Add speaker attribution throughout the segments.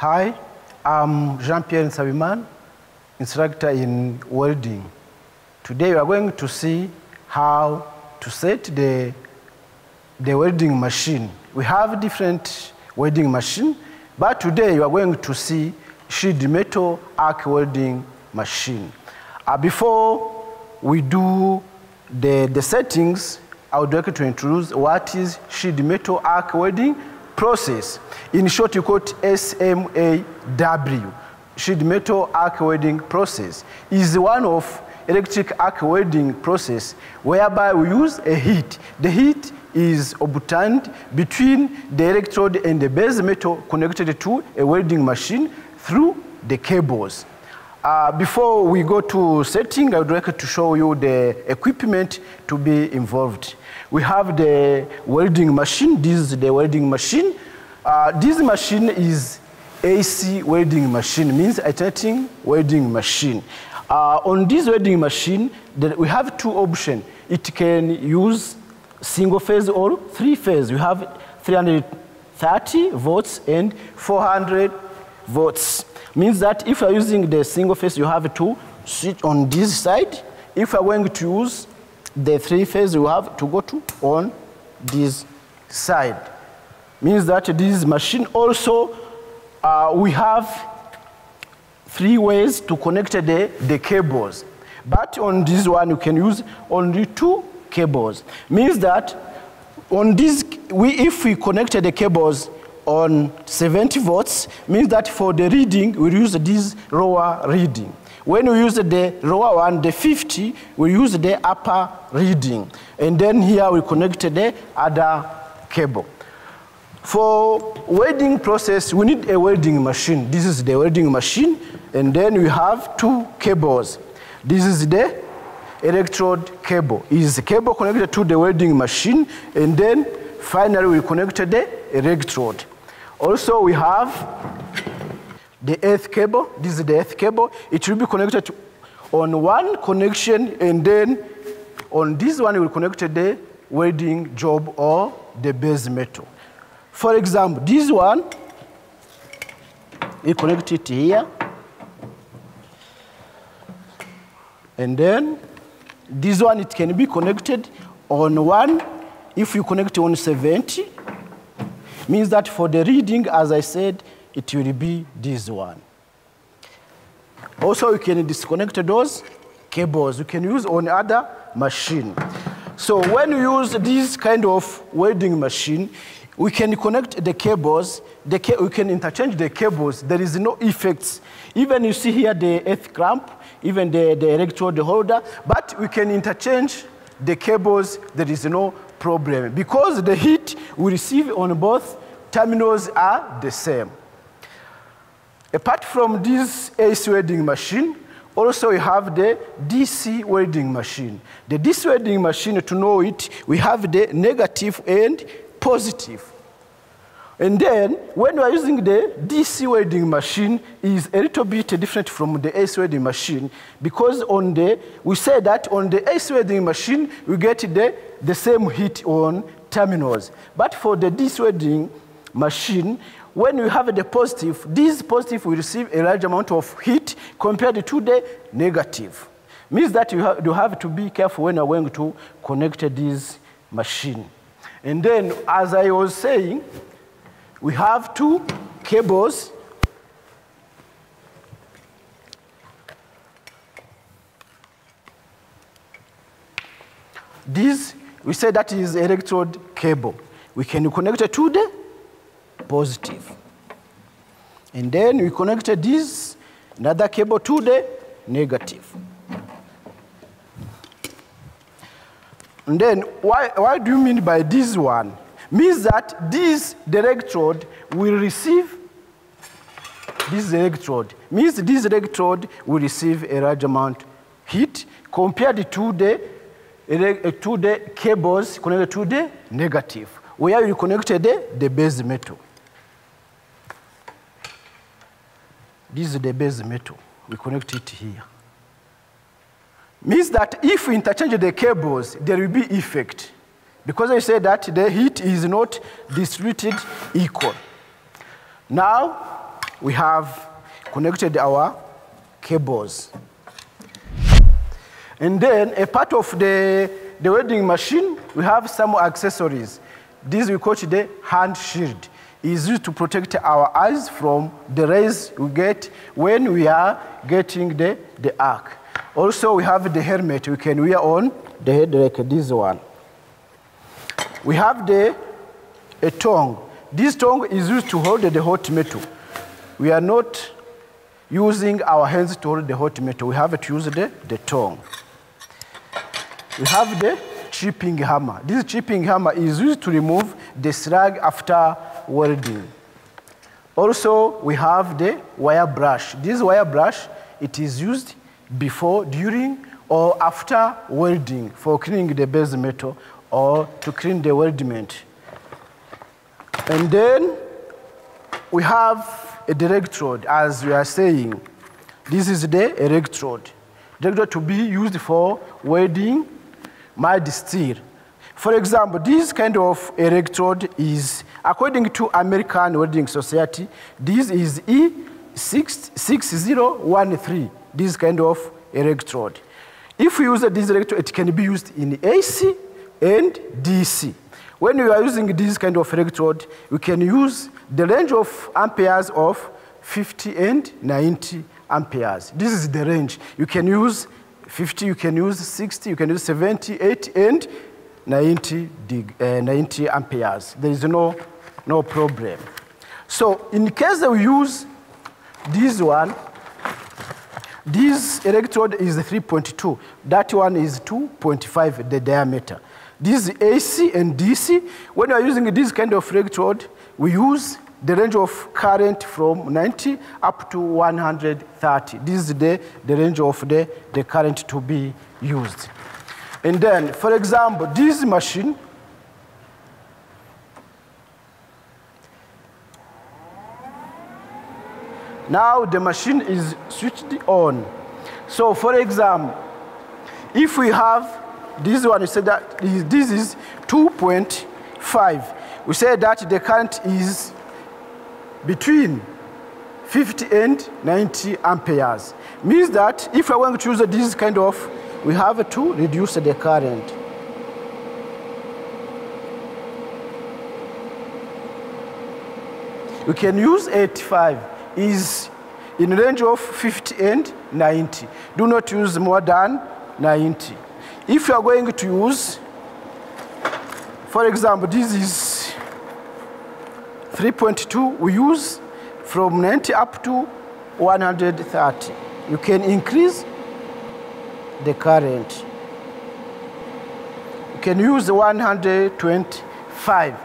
Speaker 1: Hi, I'm Jean-Pierre Nsabiman, instructor in welding. Today we are going to see how to set the, the welding machine. We have different welding machine, but today you are going to see shielded metal arc welding machine. Uh, before we do the, the settings, I would like to introduce what is shielded metal arc welding process. In short, you it SMAW. Shielded metal arc welding process is one of electric arc welding process whereby we use a heat. The heat is obtained between the electrode and the base metal connected to a welding machine through the cables. Uh, before we go to setting, I would like to show you the equipment to be involved. We have the welding machine. This is the welding machine. Uh, this machine is AC welding machine, means alternating welding machine. Uh, on this welding machine, we have two options. It can use single phase or three phase. We have 330 volts and 400 volts. Means that if you're using the single phase, you have to switch on this side. If you're going to use the three phase, you have to go to on this side. Means that this machine also, uh, we have three ways to connect the, the cables. But on this one, you can use only two cables. Means that on this, we, if we connect the cables on 70 volts, means that for the reading, we use this lower reading. When we use the lower one, the 50, we use the upper reading. And then here we connect the other cable. For welding process, we need a welding machine. This is the welding machine. And then we have two cables. This is the electrode cable. It is a cable connected to the welding machine. And then finally we connected the electrode. Also we have the earth cable. This is the earth cable. It will be connected on one connection and then on this one we will connect the welding job or the base metal. For example, this one, we connect it here. And then this one, it can be connected on one. If you connect on 70, means that for the reading, as I said, it will be this one. Also, you can disconnect those cables. You can use on other machine. So when you use this kind of welding machine, we can connect the cables, the ca we can interchange the cables, there is no effects. Even you see here the earth clamp, even the, the electrode holder, but we can interchange the cables, there is no problem. Because the heat we receive on both terminals are the same. Apart from this AC welding machine, also we have the DC welding machine. The DC welding machine, to know it, we have the negative and positive. And then, when we are using the DC welding machine, is a little bit different from the AC welding machine because on the, we say that on the AC welding machine, we get the, the same heat on terminals. But for the DC welding machine, when we have the positive, this positive will receive a large amount of heat compared to the negative. Means that you have, you have to be careful when you're going to connect this machine. And then, as I was saying, we have two cables. This, we say that is electrode cable. We can connect it to the positive. And then we connected this, another cable to the negative. And then, why, why do you mean by this one? Means that this electrode will receive this electrode. Means this electrode will receive a large amount heat compared to the, Eh, to the cables connected to the negative, where you connected the, the base metal. This is the base metal. We connect it here. Means that if we interchange the cables, there will be effect. Because I said that the heat is not distributed equal. Now, we have connected our cables. And then a part of the, the welding machine, we have some accessories. This we call the hand shield. Is used to protect our eyes from the rays we get when we are getting the, the arc. Also, we have the helmet we can wear on the head like this one. We have the a tongue. This tongue is used to hold the hot metal. We are not using our hands to hold the hot metal. We have to use the, the tongue. We have the chipping hammer. This chipping hammer is used to remove the slag after welding. Also, we have the wire brush. This wire brush, it is used before, during, or after welding for cleaning the base metal or to clean the weldment. And then we have a electrode, as we are saying. This is the electrode. Electrode to be used for welding mild steel. For example, this kind of electrode is, according to American Welding Society, this is E6013, this kind of electrode. If we use this electrode, it can be used in AC and DC. When we are using this kind of electrode, we can use the range of amperes of 50 and 90 amperes. This is the range. You can use 50, you can use 60, you can use 70, 80, and 90, dig, uh, 90 amperes. There is no, no problem. So in case that we use this one, this electrode is 3.2. That one is 2.5, the diameter. This AC and DC. When we are using this kind of electrode, we use the range of current from 90 up to 130. This is the, the range of the, the current to be used. And then, for example, this machine, now the machine is switched on. So for example, if we have this one, we say that this is 2.5. We say that the current is between 50 and 90 amperes. Means that if we're going to use this kind of, we have to reduce the current. We can use 85, is in range of 50 and 90. Do not use more than 90. If you are going to use, for example, this is 3.2, we use from 90 up to 130. You can increase the current. You can use 125.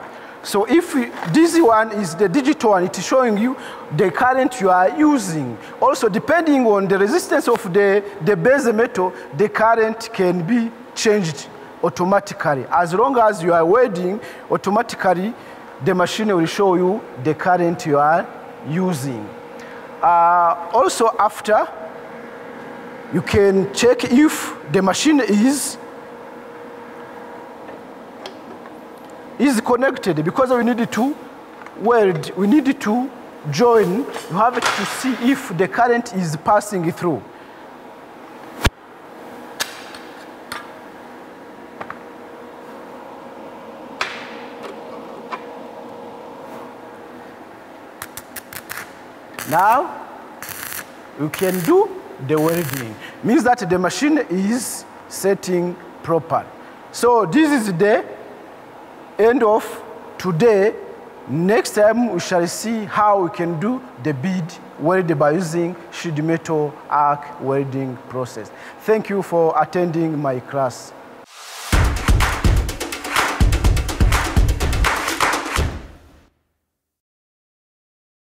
Speaker 1: So if we, this one is the digital one, it is showing you the current you are using. Also, depending on the resistance of the, the base metal, the current can be changed automatically. As long as you are welding, automatically the machine will show you the current you are using. Uh, also, after, you can check if the machine is is connected because we need to weld, we need to join, you have to see if the current is passing through. Now, you can do the welding. Means that the machine is setting proper. So this is the end of today. Next time we shall see how we can do the bead welding by using shielded metal arc welding process. Thank you for attending my class.